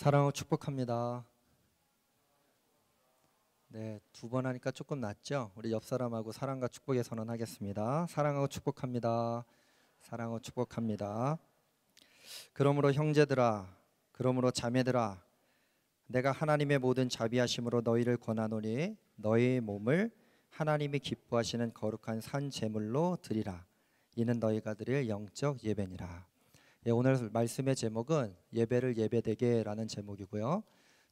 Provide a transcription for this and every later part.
사랑하고 축복합니다. 네, 두 번 하니까 조금 낫죠? 우리 옆 사람하고 사랑과 축복의 선언하겠습니다. 사랑하고 축복합니다. 사랑하고 축복합니다. 그러므로 형제들아, 그러므로 자매들아, 내가 하나님의 모든 자비하심으로 너희를 권하노니 너희 몸을 하나님이 기뻐하시는 거룩한 산 제물로 드리라. 이는 너희가 드릴 영적 예배니라. 예, 오늘 말씀의 제목은 예배를 예배되게라는 제목이고요.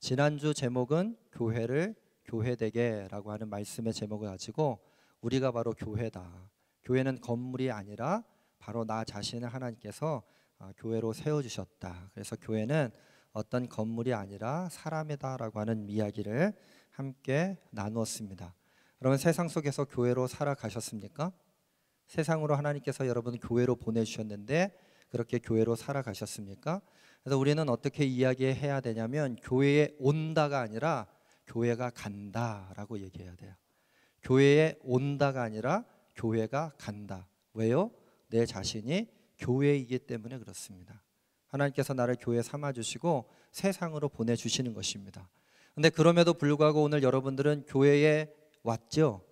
지난주 제목은 교회를 교회되게라고 하는 말씀의 제목을 가지고 우리가 바로 교회다. 교회는 건물이 아니라 바로 나 자신을 하나님께서 아, 교회로 세워 주셨다. 그래서 교회는 어떤 건물이 아니라 사람이다라고 하는 이야기를 함께 나누었습니다. 여러분 세상 속에서 교회로 살아가셨습니까? 세상으로 하나님께서 여러분 교회로 보내 주셨는데 그렇게 교회로 살아가셨습니까? 그래서 우리는 어떻게 이야기해야 되냐면 교회에 온다가 아니라 교회가 간다라고 얘기해야 돼요. 교회에 온다가 아니라 교회가 간다. 왜요? 내 자신이 교회이기 때문에 그렇습니다. 하나님께서 나를 교회 삼아 주시고 세상으로 보내 주시는 것입니다. 근데 그럼에도 불구하고 오늘 여러분들은 교회에 왔죠?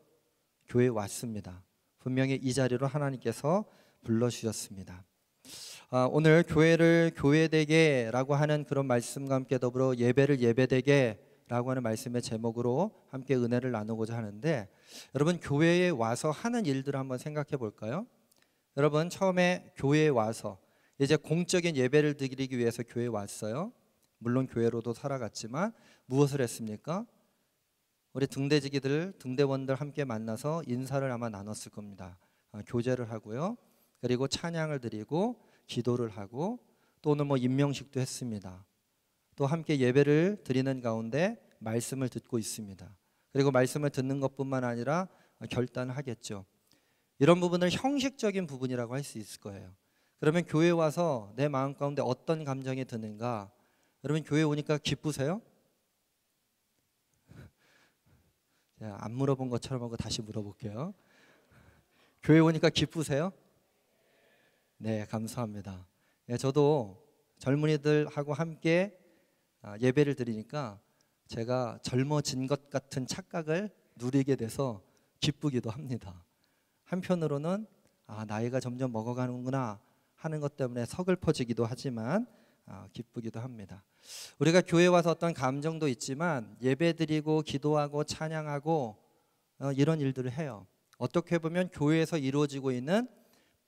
교회에 왔습니다. 분명히 이 자리로 하나님께서 불러 주셨습니다. 아, 오늘 교회를 교회되게라고 하는 그런 말씀과 함께 더불어 예배를 예배되게라고 하는 말씀의 제목으로 함께 은혜를 나누고자 하는데 여러분 교회에 와서 하는 일들을 한번 생각해 볼까요? 여러분 처음에 교회에 와서 이제 공적인 예배를 드리기 위해서 교회에 왔어요. 물론 교회로도 살아갔지만 무엇을 했습니까? 우리 등대지기들, 등대원들 함께 만나서 인사를 아마 나눴을 겁니다. 아, 교제를 하고요. 그리고 찬양을 드리고 기도를 하고 또는 뭐 임명식도 했습니다. 또 함께 예배를 드리는 가운데 말씀을 듣고 있습니다. 그리고 말씀을 듣는 것뿐만 아니라 결단을 하겠죠. 이런 부분을 형식적인 부분이라고 할 수 있을 거예요. 그러면 교회 와서 내 마음 가운데 어떤 감정이 드는가? 여러분 교회 오니까 기쁘세요? 안 물어본 것처럼 하고 다시 물어볼게요. 교회 오니까 기쁘세요? 네, 감사합니다. 네, 저도 젊은이들하고 함께 아, 예배를 드리니까 제가 젊어진 것 같은 착각을 누리게 돼서 기쁘기도 합니다. 한편으로는 아, 나이가 점점 먹어가는구나 하는 것 때문에 서글퍼지기도 하지만 아, 기쁘기도 합니다. 우리가 교회 와서 어떤 감정도 있지만 예배드리고 기도하고 찬양하고 어, 이런 일들을 해요. 어떻게 보면 교회에서 이루어지고 있는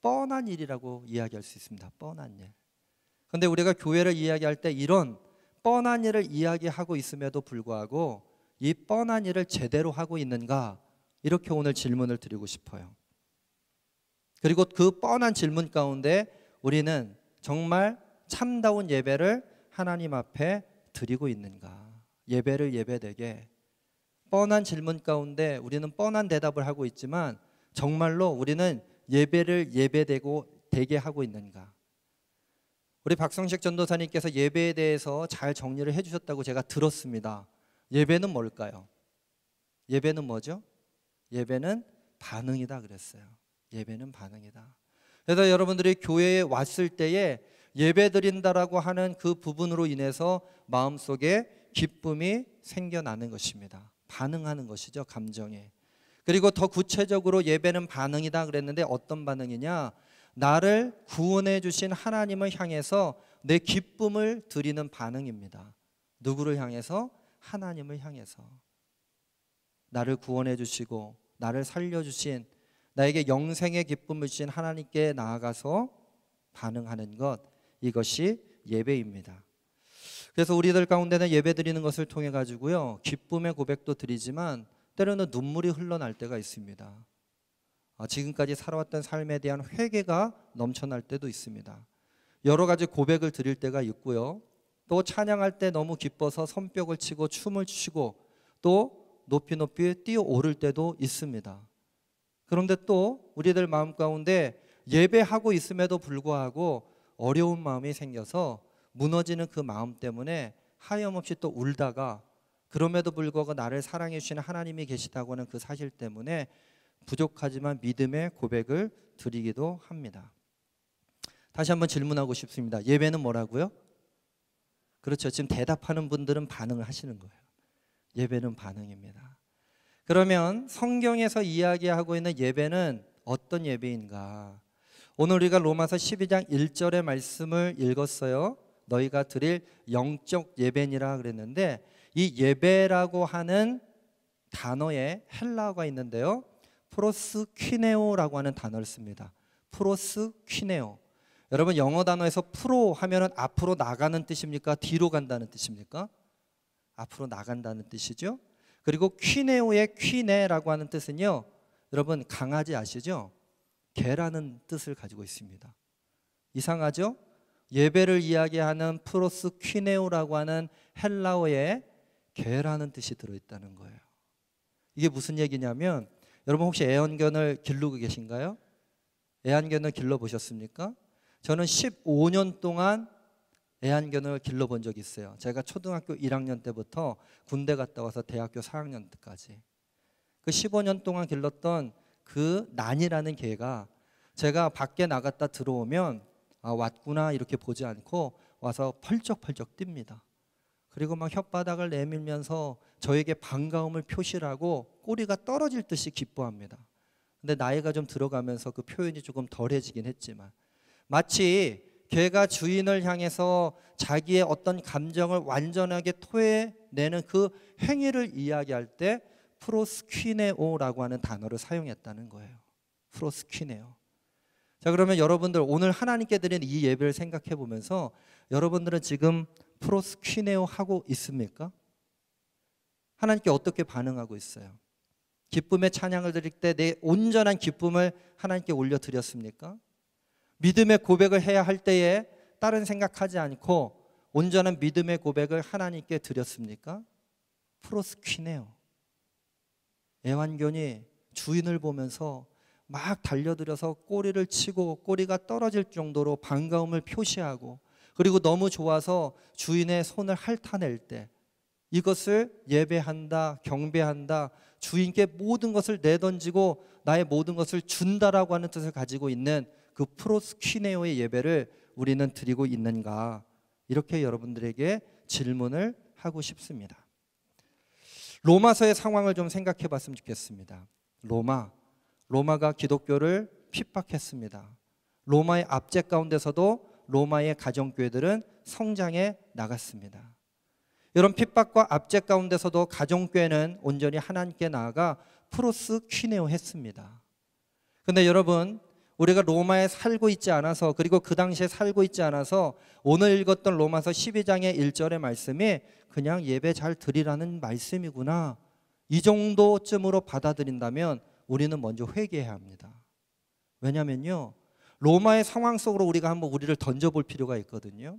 뻔한 일이라고 이야기할 수 있습니다. 뻔한 일. 근데 우리가 교회를 이야기할 때 이런 뻔한 일을 이야기하고 있음에도 불구하고 이 뻔한 일을 제대로 하고 있는가? 이렇게 오늘 질문을 드리고 싶어요. 그리고 그 뻔한 질문 가운데 우리는 정말 참다운 예배를 하나님 앞에 드리고 있는가? 예배를 예배되게 뻔한 질문 가운데 우리는 뻔한 대답을 하고 있지만 정말로 우리는 예배를 예배되고 되게 하고 있는가? 우리 박성식 전도사님께서 예배에 대해서 잘 정리를 해주셨다고 제가 들었습니다. 예배는 뭘까요? 예배는 뭐죠? 예배는 반응이다 그랬어요. 예배는 반응이다. 그래서 여러분들이 교회에 왔을 때에 예배 드린다라고 하는 그 부분으로 인해서 마음속에 기쁨이 생겨나는 것입니다. 반응하는 것이죠, 감정에. 그리고 더 구체적으로 예배는 반응이다 그랬는데 어떤 반응이냐? 나를 구원해 주신 하나님을 향해서 내 기쁨을 드리는 반응입니다. 누구를 향해서? 하나님을 향해서. 나를 구원해 주시고 나를 살려 주신 나에게 영생의 기쁨을 주신 하나님께 나아가서 반응하는 것 이것이 예배입니다. 그래서 우리들 가운데는 예배 드리는 것을 통해 가지고요. 기쁨의 고백도 드리지만 때로는 눈물이 흘러날 때가 있습니다. 아, 지금까지 살아왔던 삶에 대한 회개가 넘쳐날 때도 있습니다. 여러 가지 고백을 드릴 때가 있고요. 또 찬양할 때 너무 기뻐서 손뼉을 치고 춤을 추시고 또 높이 높이 뛰어오를 때도 있습니다. 그런데 또 우리들 마음 가운데 예배하고 있음에도 불구하고 어려운 마음이 생겨서 무너지는 그 마음 때문에 하염없이 또 울다가 그럼에도 불구하고 나를 사랑해 주시는 하나님이 계시다고 하는 그 사실 때문에 부족하지만 믿음의 고백을 드리기도 합니다. 다시 한번 질문하고 싶습니다. 예배는 뭐라고요? 그렇죠. 지금 대답하는 분들은 반응을 하시는 거예요. 예배는 반응입니다. 그러면 성경에서 이야기하고 있는 예배는 어떤 예배인가? 오늘 우리가 로마서 12장 1절의 말씀을 읽었어요. 너희가 드릴 영적 예배니라 그랬는데 이 예배라고 하는 단어에 헬라어가 있는데요. προσκυνέω라고 하는 단어를 씁니다. προσκυνέω. 여러분 영어 단어에서 프로 하면은 앞으로 나가는 뜻입니까? 뒤로 간다는 뜻입니까? 앞으로 나간다는 뜻이죠. 그리고 κυνέω의 κυνέ라고 하는 뜻은요. 여러분 강아지 아시죠? 개라는 뜻을 가지고 있습니다. 이상하죠? 예배를 이야기하는 προσκυνέω라고 하는 헬라어에 개라는 뜻이 들어있다는 거예요. 이게 무슨 얘기냐면 여러분 혹시 애완견을 기르고 계신가요? 애완견을 길러 보셨습니까? 저는 15년 동안 애완견을 길러본 적이 있어요. 제가 초등학교 1학년 때부터 군대 갔다 와서 대학교 4학년 때까지 그 15년 동안 길렀던 그 난이라는 개가 제가 밖에 나갔다 들어오면 아, 왔구나 이렇게 보지 않고 와서 펄쩍펄쩍 뜁니다. 그리고 막 혓바닥을 내밀면서 저에게 반가움을 표시하고 꼬리가 떨어질 듯이 기뻐합니다. 근데 나이가 좀 들어가면서 그 표현이 조금 덜해지긴 했지만 마치 개가 주인을 향해서 자기의 어떤 감정을 완전하게 토해내는 그 행위를 이야기할 때 프로스퀴네오라고 하는 단어를 사용했다는 거예요. 프로스퀴네오. 자, 그러면 여러분들 오늘 하나님께 드린 이 예배를 생각해 보면서 여러분들은 지금 프로스퀴네오 하고 있습니까? 하나님께 어떻게 반응하고 있어요? 기쁨의 찬양을 드릴 때 내 온전한 기쁨을 하나님께 올려 드렸습니까? 믿음의 고백을 해야 할 때에 다른 생각하지 않고 온전한 믿음의 고백을 하나님께 드렸습니까? 프로스퀴네요. 애완견이 주인을 보면서 막 달려들어서 꼬리를 치고 꼬리가 떨어질 정도로 반가움을 표시하고 그리고 너무 좋아서 주인의 손을 핥아낼 때 이것을 예배한다, 경배한다, 주인께 모든 것을 내던지고 나의 모든 것을 준다라고 하는 뜻을 가지고 있는 그 프로스퀴네오의 예배를 우리는 드리고 있는가? 이렇게 여러분들에게 질문을 하고 싶습니다. 로마서의 상황을 좀 생각해 봤으면 좋겠습니다. 로마, 로마가 기독교를 핍박했습니다. 로마의 압제 가운데서도 로마의 가정교회들은 성장해 나갔습니다. 이런 핍박과 압제 가운데서도 가정교회는 온전히 하나님께 나아가 프로스 퀴네오 했습니다. 근데 여러분 우리가 로마에 살고 있지 않아서 그리고 그 당시에 살고 있지 않아서 오늘 읽었던 로마서 12장의 1절의 말씀이 그냥 예배 잘 드리라는 말씀이구나. 이 정도쯤으로 받아들인다면 우리는 먼저 회개해야 합니다. 왜냐면요. 로마의 상황 속으로 우리가 한번 우리를 던져볼 필요가 있거든요.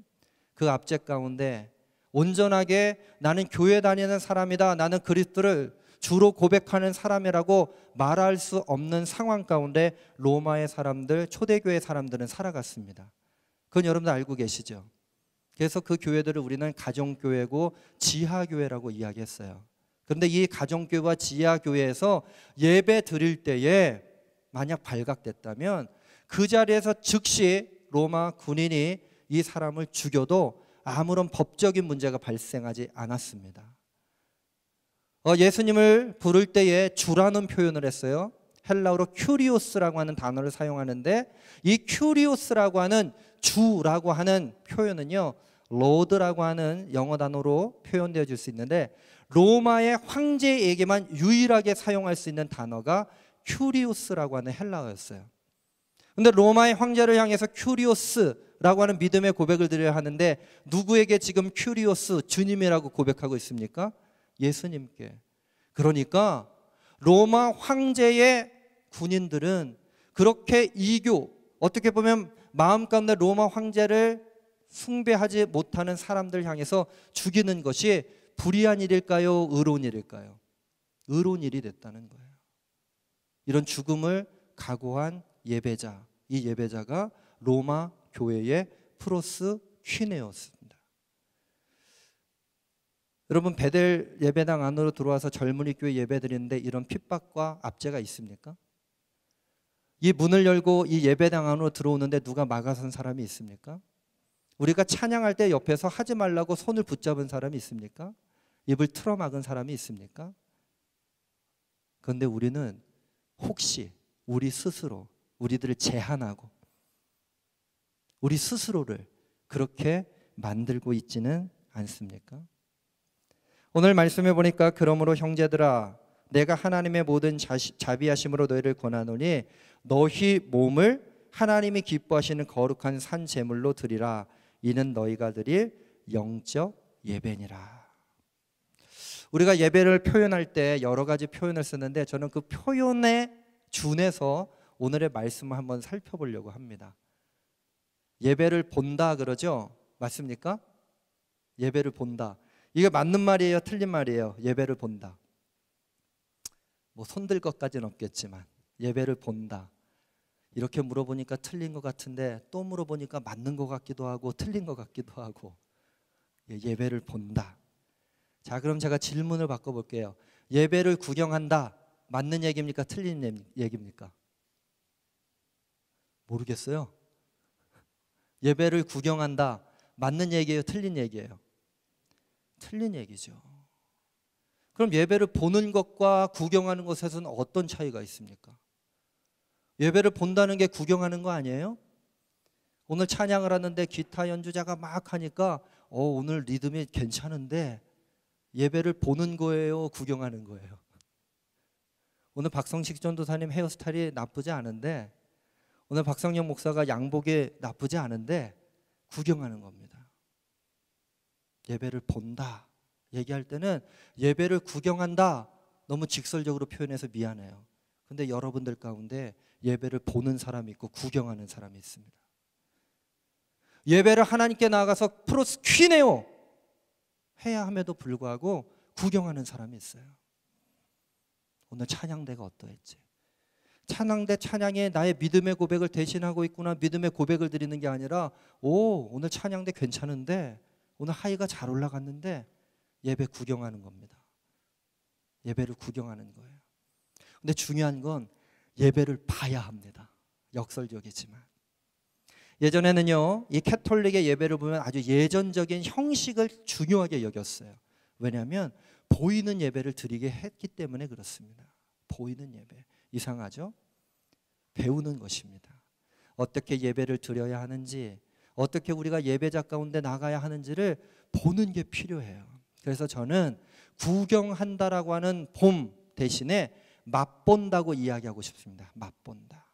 그 압제 가운데 온전하게 나는 교회 다니는 사람이다. 나는 그리스도를 주로 고백하는 사람이라고 말할 수 없는 상황 가운데 로마의 사람들, 초대교회 사람들은 살아갔습니다. 그건 여러분들 알고 계시죠? 그래서 그 교회들을 우리는 가정교회고 지하교회라고 이야기했어요. 그런데 이 가정교회와 지하교회에서 예배 드릴 때에 만약 발각됐다면 그 자리에서 즉시 로마 군인이 이 사람을 죽여도 아무런 법적인 문제가 발생하지 않았습니다. 어, 예수님을 부를 때에 주라는 표현을 했어요. 헬라어로 κύριος라고 하는 단어를 사용하는데 이 κύριος라고 하는 주라고 하는 표현은요. Lord라고 하는 영어 단어로 표현되어 줄수 있는데 로마의 황제에게만 유일하게 사용할 수 있는 단어가 κύριος라고 하는 헬라어였어요. 근데 로마의 황제를 향해서 κύριος라고 하는 믿음의 고백을 드려야 하는데 누구에게 지금 κύριος 주님이라고 고백하고 있습니까? 예수님께. 그러니까 로마 황제의 군인들은 그렇게 이교 어떻게 보면 마음 가운데 로마 황제를 숭배하지 못하는 사람들 향해서 죽이는 것이 불의한 일일까요? 의로운 일일까요? 의로운 일이 됐다는 거예요. 이런 죽음을 각오한 예배자, 이 예배자가 로마 교회의 프로스 퀴네였습니다. 여러분 베델 예배당 안으로 들어와서 젊은이 교회 예배드리는데 이런 핍박과 압제가 있습니까? 이 문을 열고 이 예배당 안으로 들어오는데 누가 막아선 사람이 있습니까? 우리가 찬양할 때 옆에서 하지 말라고 손을 붙잡은 사람이 있습니까? 입을 틀어 막은 사람이 있습니까? 그런데 우리는 혹시 우리 스스로 우리들을 제한하고 우리 스스로를 그렇게 만들고 있지는 않습니까? 오늘 말씀해 보니까 그러므로 형제들아 내가 하나님의 모든 자시, 자비하심으로 너희를 권하노니 너희 몸을 하나님이 기뻐하시는 거룩한 산 제물로 드리라 이는 너희가 드릴 영적 예배니라. 우리가 예배를 표현할 때 여러 가지 표현을 쓰는데 저는 그 표현에 준해서 오늘의 말씀을 한번 살펴보려고 합니다. 예배를 본다 그러죠? 맞습니까? 예배를 본다. 이게 맞는 말이에요? 틀린 말이에요? 예배를 본다. 뭐 손들 것까지는 없겠지만 예배를 본다. 이렇게 물어보니까 틀린 것 같은데 또 물어보니까 맞는 것 같기도 하고 틀린 것 같기도 하고 예, 예배를 본다. 자, 그럼 제가 질문을 바꿔볼게요. 예배를 구경한다. 맞는 얘기입니까? 틀린 얘기입니까? 모르겠어요. 예배를 구경한다. 맞는 얘기예요? 틀린 얘기예요? 틀린 얘기죠. 그럼 예배를 보는 것과 구경하는 것에서는 어떤 차이가 있습니까? 예배를 본다는 게 구경하는 거 아니에요? 오늘 찬양을 하는데 기타 연주자가 막 하니까 어, 오늘 리듬이 괜찮은데 예배를 보는 거예요, 구경하는 거예요. 오늘 박성식 전도사님 헤어스타일이 나쁘지 않은데 오늘 박성영 목사가 양복이 나쁘지 않은데 구경하는 겁니다. 예배를 본다. 얘기할 때는 예배를 구경한다. 너무 직설적으로 표현해서 미안해요. 근데 여러분들 가운데 예배를 보는 사람이 있고 구경하는 사람이 있습니다. 예배를 하나님께 나가서 프로스 퀴네요 해야 함에도 불구하고 구경하는 사람이 있어요. 오늘 찬양대가 어떠했지? 찬양 대 찬양에 나의 믿음의 고백을 대신하고 있구나 믿음의 고백을 드리는 게 아니라 오 오늘 찬양 대 괜찮은데 오늘 하이가 잘 올라갔는데 예배 구경하는 겁니다. 예배를 구경하는 거예요. 근데 중요한 건 예배를 봐야 합니다. 역설적이지만. 예전에는요, 이 캐톨릭의 예배를 보면 아주 예전적인 형식을 중요하게 여겼어요. 왜냐하면 보이는 예배를 드리게 했기 때문에 그렇습니다. 보이는 예배. 이상하죠? 배우는 것입니다. 어떻게 예배를 드려야 하는지, 어떻게 우리가 예배자 가운데 나가야 하는지를 보는 게 필요해요. 그래서 저는 구경한다라고 하는 봄 대신에 맛본다고 이야기하고 싶습니다. 맛본다.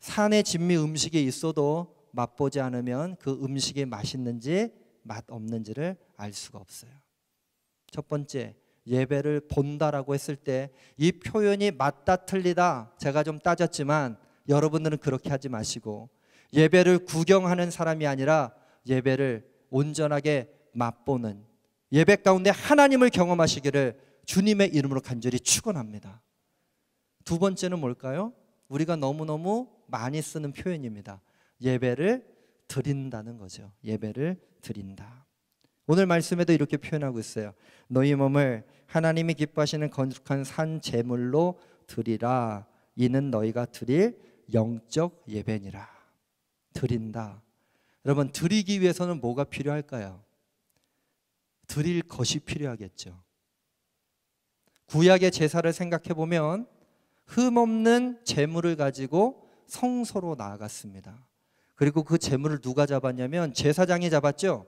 산의 진미 음식이 있어도 맛보지 않으면 그 음식이 맛있는지 맛 없는지를 알 수가 없어요. 첫 번째, 예배를 본다라고 했을 때 이 표현이 맞다 틀리다 제가 좀 따졌지만 여러분들은 그렇게 하지 마시고 예배를 구경하는 사람이 아니라 예배를 온전하게 맛보는 예배 가운데 하나님을 경험하시기를 주님의 이름으로 간절히 축원합니다. 두 번째는 뭘까요? 우리가 너무너무 많이 쓰는 표현입니다. 예배를 드린다는 거죠. 예배를 드린다. 오늘 말씀에도 이렇게 표현하고 있어요. 너희 몸을 하나님이 기뻐하시는 건축한 산 제물로 드리라. 이는 너희가 드릴 영적 예배니라. 드린다. 여러분 드리기 위해서는 뭐가 필요할까요? 드릴 것이 필요하겠죠. 구약의 제사를 생각해 보면 흠없는 제물을 가지고 성소로 나아갔습니다. 그리고 그 제물을 누가 잡았냐면 제사장이 잡았죠?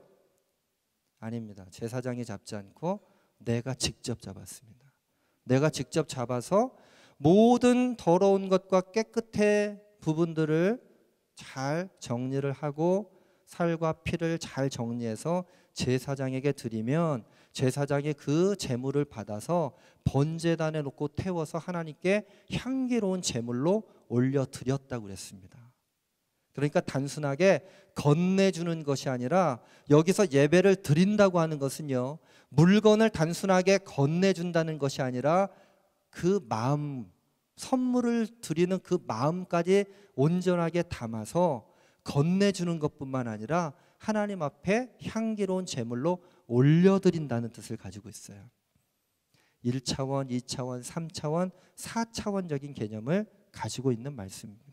아닙니다. 제사장이 잡지 않고 내가 직접 잡았습니다. 내가 직접 잡아서 모든 더러운 것과 깨끗해 부분들을 잘 정리를 하고 살과 피를 잘 정리해서 제사장에게 드리면 제사장이 그 제물을 받아서 번제단에 놓고 태워서 하나님께 향기로운 제물로 올려 드렸다고 그랬습니다. 그러니까 단순하게 건네주는 것이 아니라 여기서 예배를 드린다고 하는 것은요 물건을 단순하게 건네준다는 것이 아니라 그 마음 선물을 드리는 그 마음까지 온전하게 담아서 건네주는 것뿐만 아니라 하나님 앞에 향기로운 제물로 올려드린다는 뜻을 가지고 있어요. 1차원, 2차원, 3차원, 4차원적인 개념을 가지고 있는 말씀입니다.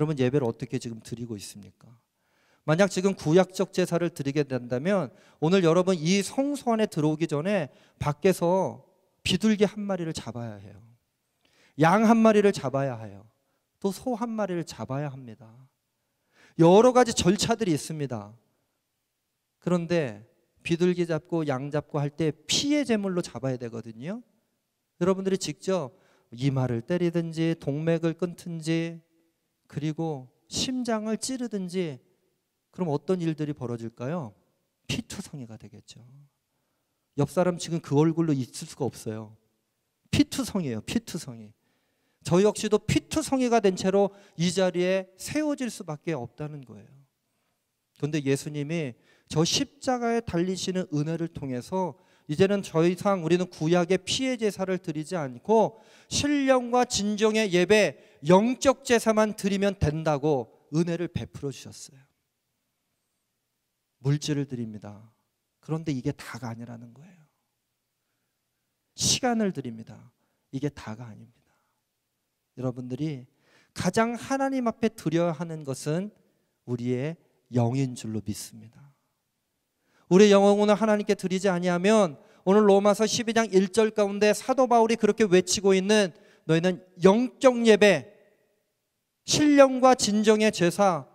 여러분 예배를 어떻게 지금 드리고 있습니까? 만약 지금 구약적 제사를 드리게 된다면 오늘 여러분 이 성소 안에 들어오기 전에 밖에서 비둘기 한 마리를 잡아야 해요. 양 한 마리를 잡아야 해요. 또 소 한 마리를 잡아야 합니다. 여러 가지 절차들이 있습니다. 그런데 비둘기 잡고 양 잡고 할 때 피해 제물로 잡아야 되거든요. 여러분들이 직접 이마를 때리든지 동맥을 끊든지 그리고 심장을 찌르든지 그럼 어떤 일들이 벌어질까요? 피투성이가 되겠죠. 옆 사람 지금 그 얼굴로 있을 수가 없어요. 피투성이에요. 피투성이. 저 역시도 피투성이가 된 채로 이 자리에 세워질 수밖에 없다는 거예요. 그런데 예수님이 저 십자가에 달리시는 은혜를 통해서 이제는 더 이상 우리는 구약의 피해 제사를 드리지 않고 신령과 진정의 예배, 영적 제사만 드리면 된다고 은혜를 베풀어 주셨어요. 물질을 드립니다. 그런데 이게 다가 아니라는 거예요. 시간을 드립니다. 이게 다가 아닙니다. 여러분들이 가장 하나님 앞에 드려야 하는 것은 우리의 영인 줄로 믿습니다. 우리의 영혼을 하나님께 드리지 아니하면 오늘 로마서 12장 1절 가운데 사도 바울이 그렇게 외치고 있는 너희는 영적 예배 신령과 진정의 제사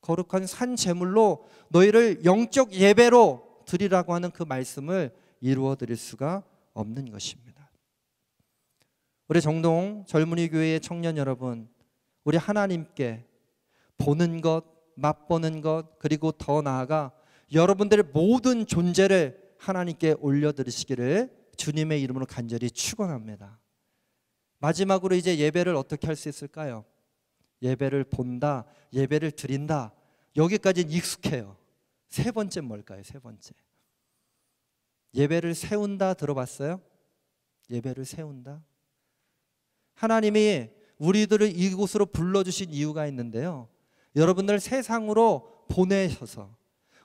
거룩한 산 제물로 너희를 영적 예배로 드리라고 하는 그 말씀을 이루어 드릴 수가 없는 것입니다. 우리 정동 젊은이 교회의 청년 여러분, 우리 하나님께 보는 것, 맛보는 것, 그리고 더 나아가 여러분들의 모든 존재를 하나님께 올려드리시기를 주님의 이름으로 간절히 축원합니다. 마지막으로 이제 예배를 어떻게 할 수 있을까요? 예배를 본다, 예배를 드린다. 여기까지는 익숙해요. 세 번째 뭘까요? 세 번째. 예배를 세운다 들어봤어요? 예배를 세운다. 하나님이 우리들을 이곳으로 불러주신 이유가 있는데요. 여러분들 세상으로 보내셔서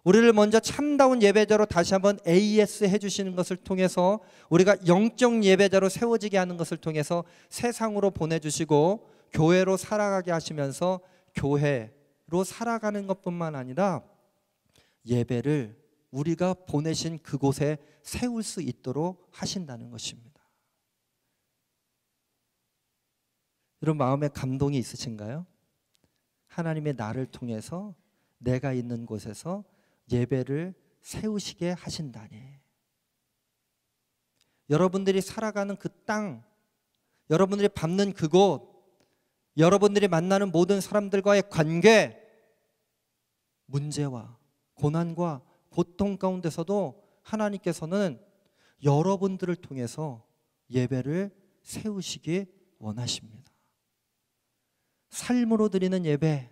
우리를 먼저 참다운 예배자로 다시 한번 AS 해주시는 것을 통해서 우리가 영적 예배자로 세워지게 하는 것을 통해서 세상으로 보내주시고 교회로 살아가게 하시면서 교회로 살아가는 것뿐만 아니라 예배를 우리가 보내신 그곳에 세울 수 있도록 하신다는 것입니다. 여러분 마음에 감동이 있으신가요? 하나님의 나를 통해서 내가 있는 곳에서 예배를 세우시게 하신다니. 여러분들이 살아가는 그 땅, 여러분들이 밟는 그곳, 여러분들이 만나는 모든 사람들과의 관계, 문제와 고난과 고통 가운데서도 하나님께서는 여러분들을 통해서 예배를 세우시기 원하십니다. 삶으로 드리는 예배,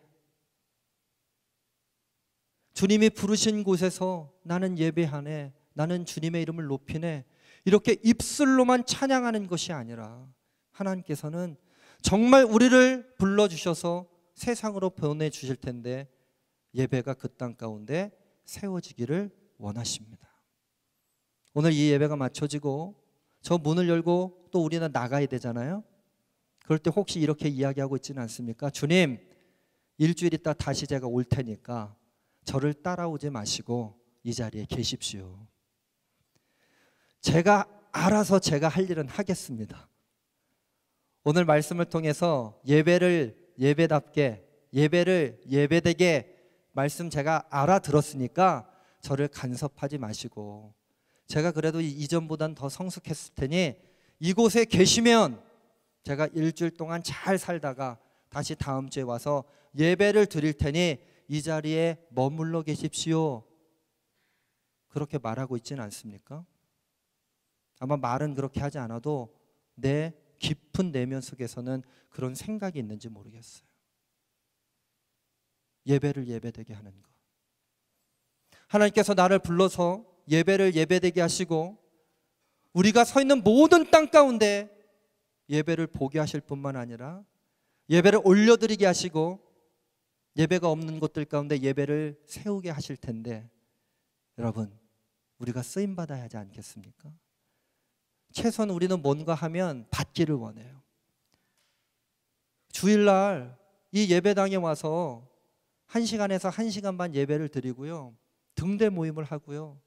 주님이 부르신 곳에서 나는 예배하네. 나는 주님의 이름을 높이네. 이렇게 입술로만 찬양하는 것이 아니라 하나님께서는 정말 우리를 불러주셔서 세상으로 보내주실 텐데 예배가 그 땅 가운데 세워지기를 원하십니다. 오늘 이 예배가 마쳐지고 저 문을 열고 또 우리는 나가야 되잖아요. 그럴 때 혹시 이렇게 이야기하고 있지는 않습니까? 주님, 일주일 있다 다시 제가 올 테니까 저를 따라오지 마시고 이 자리에 계십시오. 제가 알아서 제가 할 일은 하겠습니다. 오늘 말씀을 통해서 예배를 예배답게 예배를 예배되게 말씀 제가 알아들었으니까 저를 간섭하지 마시고 제가 그래도 이전보단 더 성숙했을 테니 이곳에 계시면 제가 일주일 동안 잘 살다가 다시 다음 주에 와서 예배를 드릴 테니 이 자리에 머물러 계십시오. 그렇게 말하고 있지는 않습니까? 아마 말은 그렇게 하지 않아도 내 깊은 내면 속에서는 그런 생각이 있는지 모르겠어요. 예배를 예배되게 하는 것. 하나님께서 나를 불러서 예배를 예배되게 하시고 우리가 서 있는 모든 땅 가운데 예배를 보게 하실 뿐만 아니라 예배를 올려드리게 하시고 예배가 없는 곳들 가운데 예배를 세우게 하실 텐데 여러분 우리가 쓰임 받아야 하지 않겠습니까? 최소한 우리는 뭔가 하면 받기를 원해요. 주일날 이 예배당에 와서 1시간에서 1시간 반 예배를 드리고요. 등대 모임을 하고요.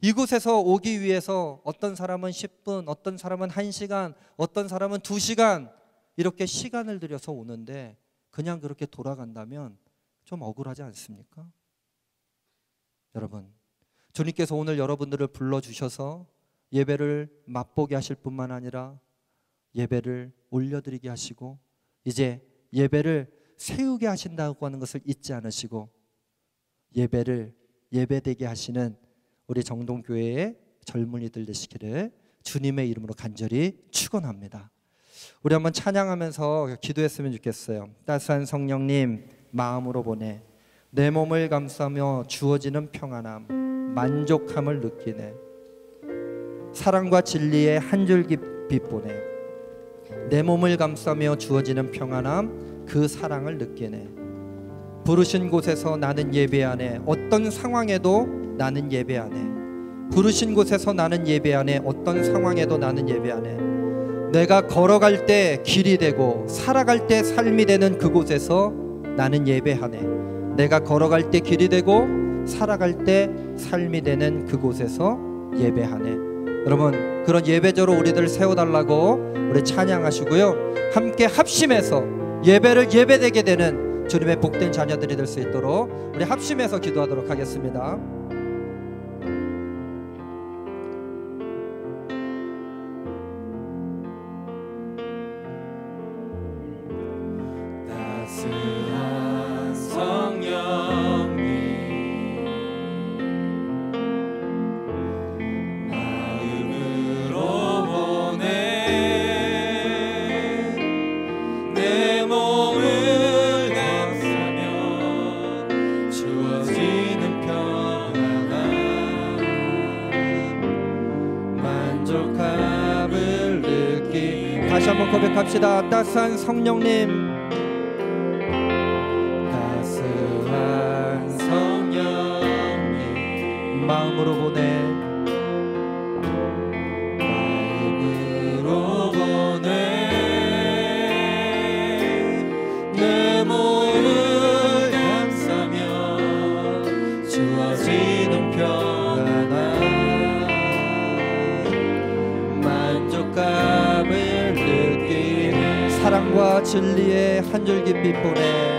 이곳에서 오기 위해서 어떤 사람은 10분, 어떤 사람은 1시간, 어떤 사람은 2시간 이렇게 시간을 들여서 오는데 그냥 그렇게 돌아간다면 좀 억울하지 않습니까? 여러분, 주님께서 오늘 여러분들을 불러주셔서 예배를 맛보게 하실 뿐만 아니라 예배를 올려드리게 하시고 이제 예배를 세우게 하신다고 하는 것을 잊지 않으시고 예배를 예배되게 하시는 우리 정동교회의 젊은이들 되시기를 주님의 이름으로 간절히 축원합니다. 우리 한번 찬양하면서 기도했으면 좋겠어요. 따스한 성령님 마음으로 보내. 내 몸을 감싸며 주어지는 평안함 만족함을 느끼네. 사랑과 진리의 한 줄기 빛 보내. 내 몸을 감싸며 주어지는 평안함 그 사랑을 느끼네. 부르신 곳에서 나는 예배하네. 어떤 상황에도 나는 예배하네. 부르신 곳에서 나는 예배하네. 어떤 상황에도 나는 예배하네 내가 걸어갈 때 길이 되고 살아갈 때 삶이 되는 그곳에서 나는 예배하네. 내가 걸어갈 때 길이 되고 살아갈 때 삶이 되는 그곳에서 예배하네. 여러분 그런 예배자로 우리들 세워달라고 우리 찬양하시고요. 함께 합심해서 예배를 예배되게 되는 주님의 복된 자녀들이 될 수 있도록 우리 합심해서 기도하도록 하겠습니다. 성령님. 진리의 한 줄기 빛 보내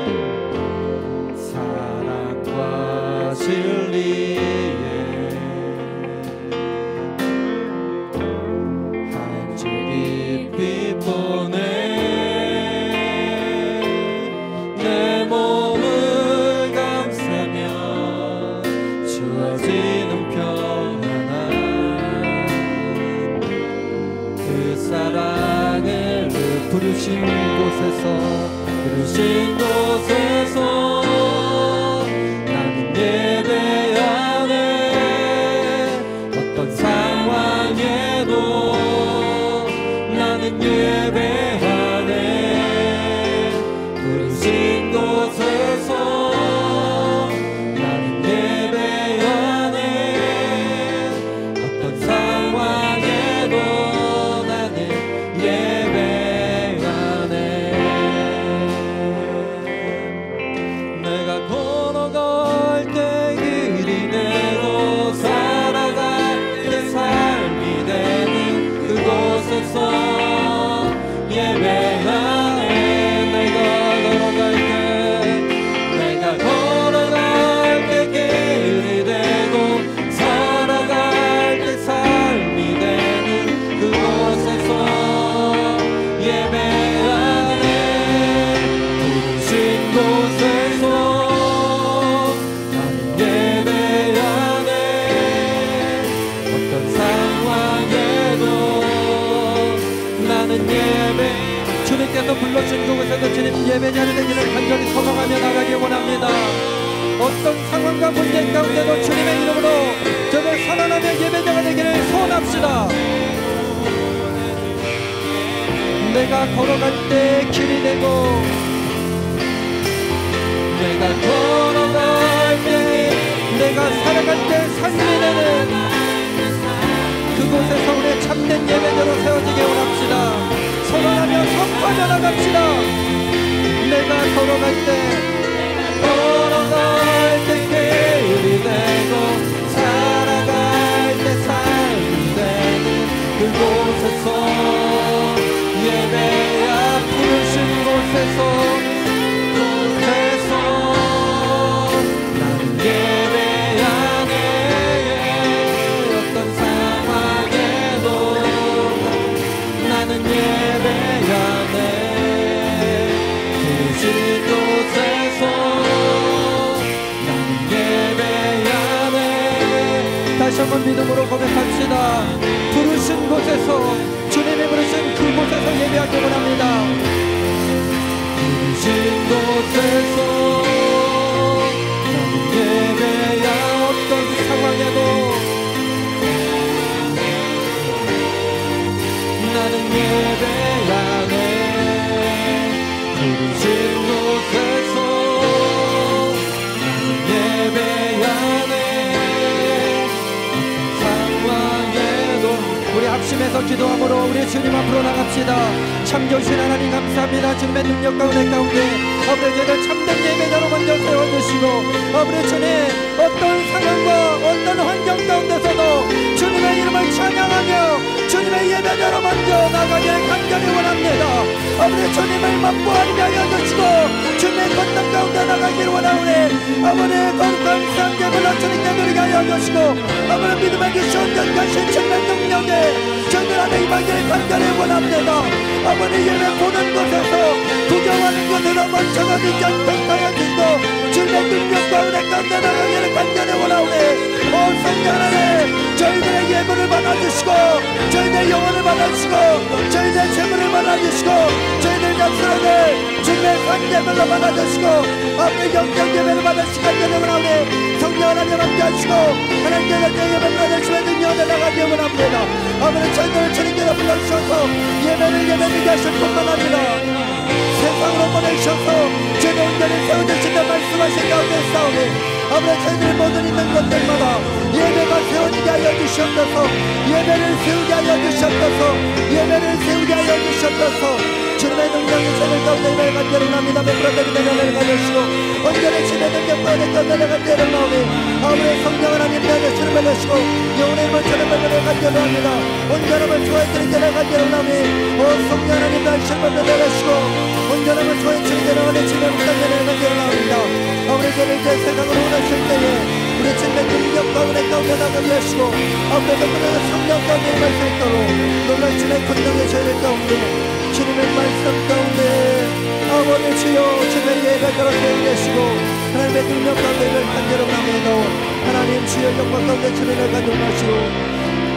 나 불러준 그곳에도 주님 예배자를 되기를 간절히 소망하며 나가기 원합니다. 어떤 상황과 문제 가운데도 주님의 이름으로 저를 선언하며 예배자가 되기를 소원합시다. 내가 걸어갈 때 길이 되고 내가 걸어갈 때 내가 살아갈 때 삶이 되는 이곳에서 우리의 참된 예배대로 세워지게 원합시다. 선언하며 선포하며 나갑시다. 내가 걸어갈 때 걸어갈 때 길이 되고 살아갈 때 삶이 되는 그곳에서 예배야 부르신 곳에서 저희들 참된 예배자로 먼저 세워주시고 아버지 주님 어떤 상황과 어떤 환경 가운데서도 주님의 이름을 찬양하며 주님의 예배자로 먼저 나가길 간절히 원합니다. 아버지 주님을 맛보아리며 여주시고 주님의 건능 가운데 나가길 원하오니 아버지 거룩한 상계물로 주님께 누리게 하여 주시고 아버지 그 시원전가신 주님의 능력에 안에 임하기를 간절히 원합니다. 아버지 예배 보는 곳에서 구경하는 믿지 않도록 하여 주시고 주님의 능력과 은혜 나가기를 간절히 원하오니 오 성령 하나님 저희들의 예물을 받아주시고 저희들의 영혼을 받아주시고 저희들의 재물을 받아주시고 저희들 잡스러들 주님의 관계물로 받아주시고 앞에 영적 예배를 받으시고 간절히 원하오 니 성령 하나님 함께 하시고 하나님께서 내 예배를 받으시면 능력을 나가기 원합니다. 아버지 저희들을 주님께서 불러주셔서 예배를 예배드리게 하실 뿐만 아니라 세상으로 보내셔서 주의 온전히 세워주신다 말씀하신 가운데 싸우니 아버지 저희들 모든 있는 것들마다 예배가 세워지게 하여 주시옵소서. 예배를 세우게 하여 주시옵소서. 예배를 세우게 하여 주시옵소서 주님의 능력이 저들 가운데 임할 간절히 납니다. 메프라다기 내려내 가주시고 온전히 능력과 은혜 가운데 간절히 나오니 아버지 성령 하나님 내내 주님을 내시고 영혼의 힘을 주님을 내내 간절히 합니다. 온전함을 좋아해드리게 내 간절히 나오니 오 성령 하나님 날 실물을 내내시고 온전함을 좋아해드리게 나오니 주님의 목단에 내 간절히 나옵니다. 아버지 저를 이제 세상으로 원하실 때에 우리 주님의 능력과 은혜 가운데 나가게 하시고 아버지 그들의 성령 가운데 임할 수 있도록 놀란 주님의 권능의 저희들 가운데 주님의 말씀 가운데 아버지 주여 주님의 예배자로 세우시고 하나님의 능력 가운데 를 간절히 나무도 하나님 주여 영광 가운데 주님을 간절하시고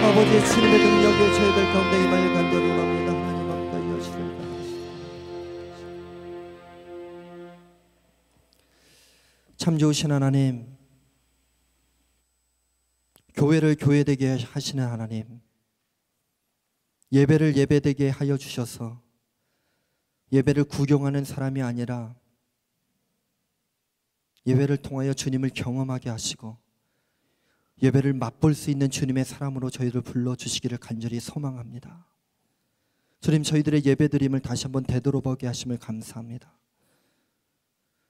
아버지 주님의 능력이 저희들 가운데 임할 간절히 납니다. 하나님 함께 하시길 참 좋으신 하나님 교회를 교회되게 하시는 하나님 예배를 예배되게 하여 주셔서 예배를 구경하는 사람이 아니라 예배를 통하여 주님을 경험하게 하시고 예배를 맛볼 수 있는 주님의 사람으로 저희를 불러 주시기를 간절히 소망합니다. 주님 저희들의 예배드림을 다시 한번 되돌아보게 하심을 감사합니다.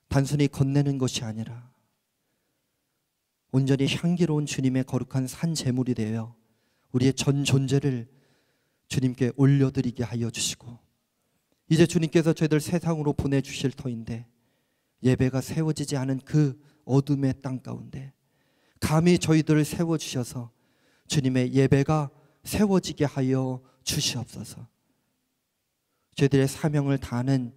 단순히 건네는 것이 아니라 온전히 향기로운 주님의 거룩한 산 제물이 되어 우리의 전 존재를 주님께 올려드리게 하여 주시고 이제 주님께서 저희들 세상으로 보내주실 터인데 예배가 세워지지 않은 그 어둠의 땅 가운데 감히 저희들을 세워주셔서 주님의 예배가 세워지게 하여 주시옵소서. 저희들의 사명을 다하는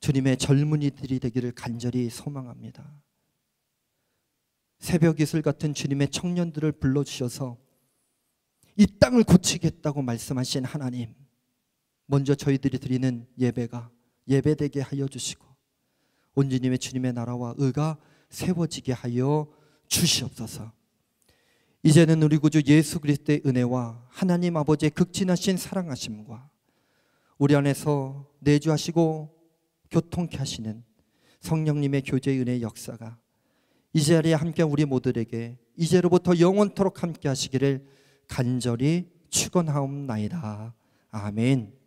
주님의 젊은이들이 되기를 간절히 소망합니다. 새벽 이슬 같은 주님의 청년들을 불러주셔서 이 땅을 고치겠다고 말씀하신 하나님 먼저 저희들이 드리는 예배가 예배되게 하여 주시고 온주님의 주님의 나라와 의가 세워지게 하여 주시옵소서. 이제는 우리 구주 예수 그리스도의 은혜와 하나님 아버지의 극진하신 사랑하심과 우리 안에서 내주하시고 교통케 하시는 성령님의 교제의 은혜의 역사가 이 자리에 함께 우리 모두에게 이제로부터 영원토록 함께 하시기를 간절히 축원하옵나이다. 아멘.